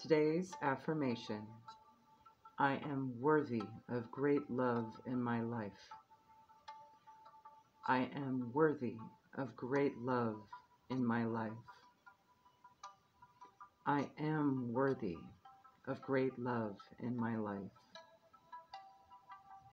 Today's affirmation I am worthy of great love in my life. I am worthy of great love in my life. I am worthy of great love in my life.